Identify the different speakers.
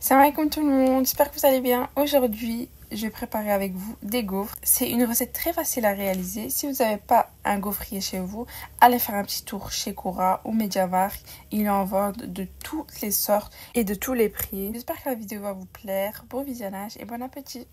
Speaker 1: Salam alaikum tout le monde, j'espère que vous allez bien. Aujourd'hui, je vais préparer avec vous des gaufres. C'est une recette très facile à réaliser. Si vous n'avez pas un gaufrier chez vous, allez faire un petit tour chez Cora ou Mediamarkt. Il en vendent de toutes les sortes et de tous les prix. J'espère que la vidéo va vous plaire. Bon visionnage et bon appétit.